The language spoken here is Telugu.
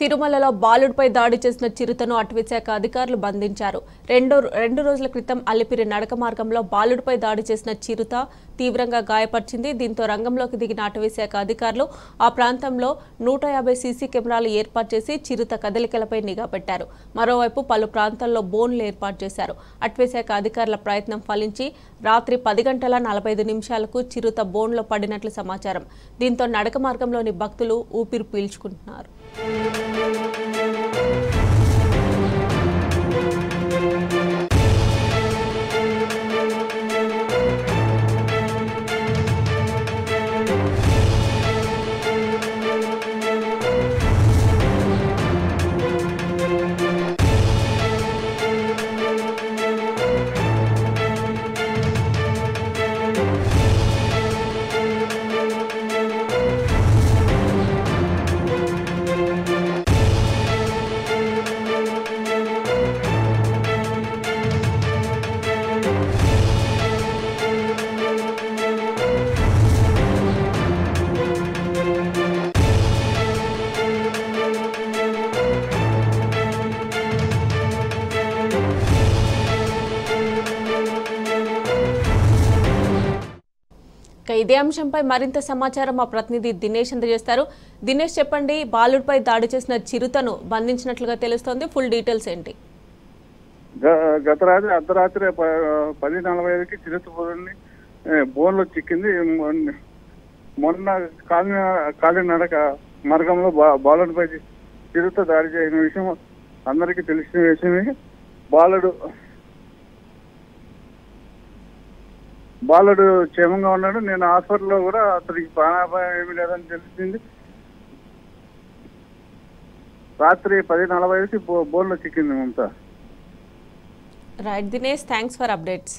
తిరుమలలో బాలుడిపై దాడి చేసిన చిరుతను అటవీశాఖ అధికారులు బంధించారు. రెండు రెండు రోజుల క్రితం అల్లిపిరి నడక మార్గంలో బాలుడిపై దాడి చేసిన చిరుత తీవ్రంగా గాయపరిచింది. దీంతో రంగంలోకి దిగిన అటవీశాఖ అధికారులు ఆ ప్రాంతంలో నూట యాభై సీసీ కెమెరాలు ఏర్పాటు చేసి చిరుత కదలికలపై నిఘా పెట్టారు. మరోవైపు పలు ప్రాంతాల్లో బోన్లు ఏర్పాటు చేశారు. అటవీశాఖ అధికారుల ప్రయత్నం ఫలించి రాత్రి పది గంటల నలభై ఐదు నిమిషాలకు చిరుత బోన్లో పడినట్లు సమాచారం. దీంతో నడక మార్గంలోని భక్తులు ఊపిరి పీల్చుకుంటున్నారు. ఇదే అంశంపై మరింత సమాచారం మా ప్రతినిధి దినేష్ అందజేస్తారు. దినేష్ చెప్పండి బాలుడిపై దాడి చేసిన చిరుతను బంధించినట్లుగా తెలుస్తోంది. ఫుల్ డీటెయిల్స్ ఏంటి? గ- గత రాత్రి అర్ధరాత్రి ప- పది నలభై ఐదుకి చిరుతపురిని బోన్లో చిక్కింది. మొన్న- కాలి కాలినడక మార్గంలో బాలుడిపై చిరుత దాడి చేసిన విషయం అందరికీ తెలిసిన విషయమే. బాలుడు బాలుడు క్షేమంగా ఉన్నాడు. నేను హాస్పిటల్లో కూడా అతనికి ప్రాణాపాయం ఏమీ లేదని తెలిసింది. రాత్రి పది నలభై ఐదుకి బోన్లో చిక్కింది Mamata. Right Dinesh thanks for updates